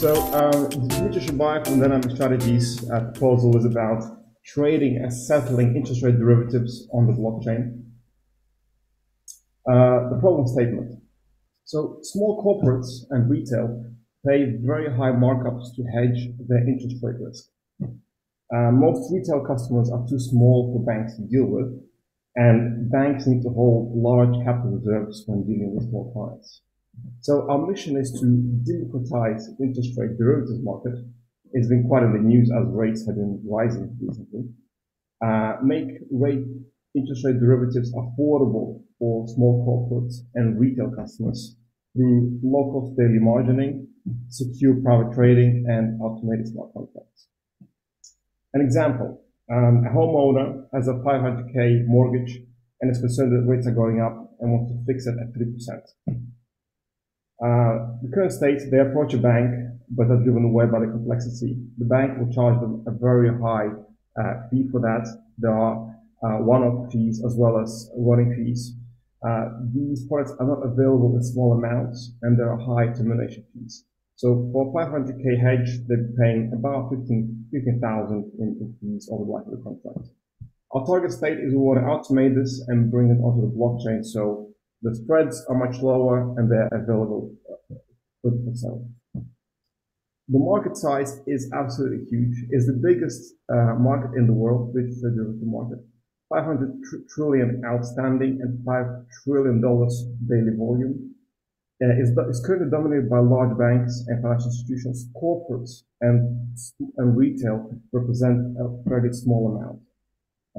So um, Dmitry Shubayev from Dynamic Strategies uh, proposal is about trading and settling interest rate derivatives on the blockchain. Uh, the problem statement. So small corporates and retail pay very high markups to hedge their interest rate risk. Uh, most retail customers are too small for banks to deal with, and banks need to hold large capital reserves when dealing with small clients. So our mission is to democratize interest rate derivatives market. It's been quite in the news as rates have been rising recently. Uh, make rate interest rate derivatives affordable for small corporates and retail customers through low-cost daily margining, secure private trading, and automated smart contracts. An example, um, a homeowner has a 500k mortgage and is concerned that rates are going up and wants to fix it at 3%. Uh, the current state, they approach a bank, but are driven away by the complexity. The bank will charge them a very high uh, fee for that. There are uh, one-off fees as well as running fees. Uh, these products are not available in small amounts, and there are high termination fees. So for 500k hedge, they're paying about 15,000 15, in, in fees over the life of the contract. Our target state is we want to automate this and bring it onto the blockchain so the spreads are much lower and they're available for sale. The market size is absolutely huge. It's the biggest uh, market in the world, which is the derivative market. 500 tr trillion outstanding and $5 trillion daily volume. Uh, it's, it's, currently dominated by large banks and financial institutions. Corporates and, and retail represent a very small amount.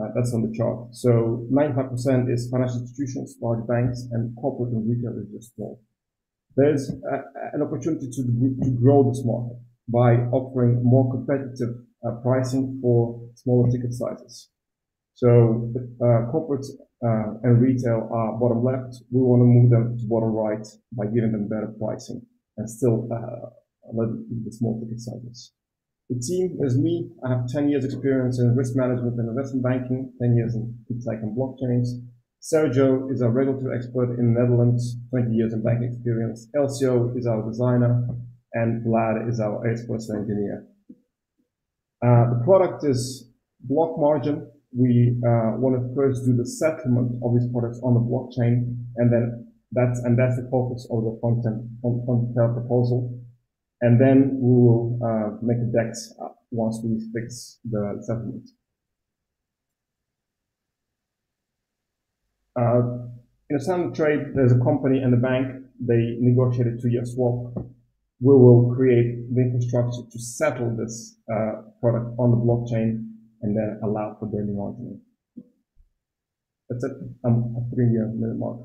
Uh, that's on the chart. So 95% is financial institutions, large banks, and corporate and retail is just small. There's a, an opportunity to, grow this market by offering more competitive uh, pricing for smaller ticket sizes. So uh, corporates and retail are bottom left. We want to move them to bottom right by giving them better pricing and still let the small ticket sizes. The team is me. I have 10 years experience in risk management and investment banking, 10 years in tech and blockchains. Sergio is our regulatory expert in the Netherlands, 20 years in banking experience. Elcio is our designer, and Vlad is our expert engineer. Uh, the product is block margin. We uh, want to first do the settlement of these products on the blockchain, and then that's and that's the focus of the content on, on the proposal. And then we will uh, make a DEX once we fix the settlement. Uh, in a standard trade, there's a company and a bank. They negotiate a two-year swap. We will create the infrastructure to settle this uh, product on the blockchain and then allow for daily margining. That's it. I'm a three-year minute mark.